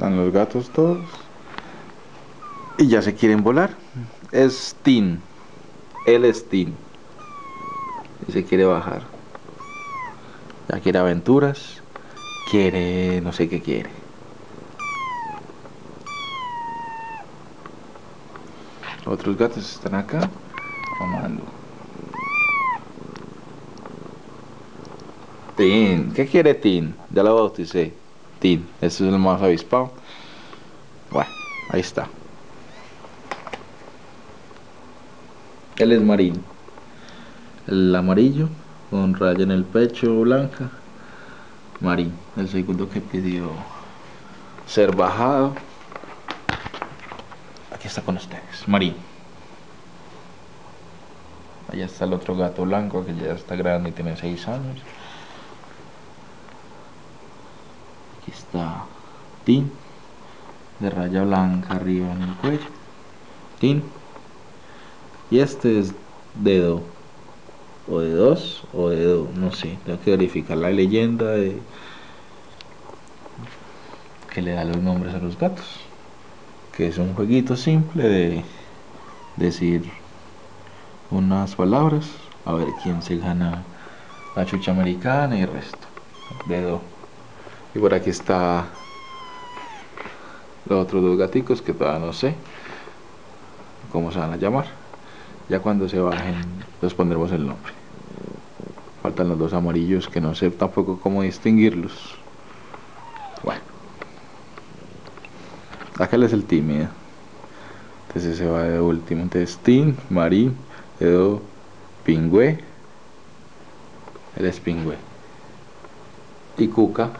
Están los gatos todos. Y ya se quieren volar. Es Tin. Él es Tin. Y se quiere bajar. Ya quiere aventuras. Quiere... no sé qué quiere. Otros gatos están acá. Mamando. Tin. ¿Qué quiere Tin? Ya lo bauticé. Este es el más avispado. Bueno, ahí está. Él es marín. El amarillo con raya en el pecho blanca. Marín. El segundo que pidió ser bajado. Aquí está con ustedes. Marín. Allá está el otro gato blanco que ya está grande y tiene 6 años. Aquí está Tin, de raya blanca arriba en el cuello. Tin. Y este es dedo. O de dos o de do, no sé. Tengo que verificar la leyenda de que le da los nombres a los gatos. Que es un jueguito simple de decir unas palabras, a ver quién se gana la chucha americana y el resto. Dedo. Y por aquí está los otros dos gaticos que todavía no sé cómo se van a llamar. Ya cuando se bajen les pondremos el nombre. Faltan los dos amarillos que no sé tampoco cómo distinguirlos. Bueno. Aquel es el tímido. Entonces se va de último. Entonces Tim, Marín, Edo, Pingüe. Él es Pingüe. Y Cuca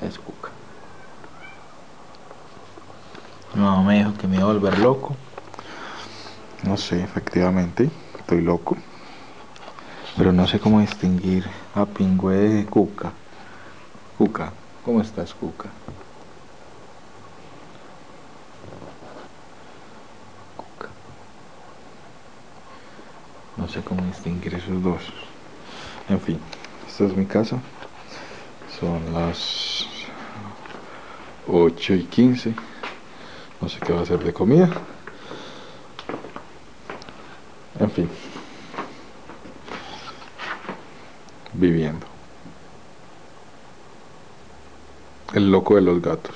es Cuca. No, me dijo que me iba a volver loco. No sé, efectivamente, estoy loco. Pero no sé cómo distinguir a Pingüe de Cuca. Cuca, ¿cómo estás, Cuca? Cuca. No sé cómo distinguir esos dos. En fin, esta es mi casa. Son las 8 y 15. No sé qué va a hacer de comida. En fin. Viviendo. El loco de los gatos.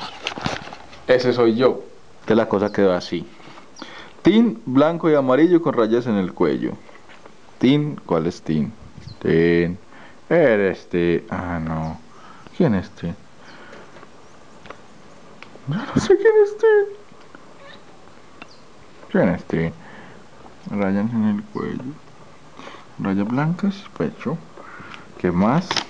Ese soy yo. Que la cosa quedó así. Tin blanco y amarillo con rayas en el cuello. Tin, ¿cuál es Tin? Tin. Eres Tin. Ah, no. ¿Quién es Tin? No, no sé quién es Tin. ¿Quién es Tin? Rayas en el cuello. Rayas blancas, pecho. ¿Qué más?